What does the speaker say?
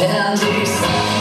grande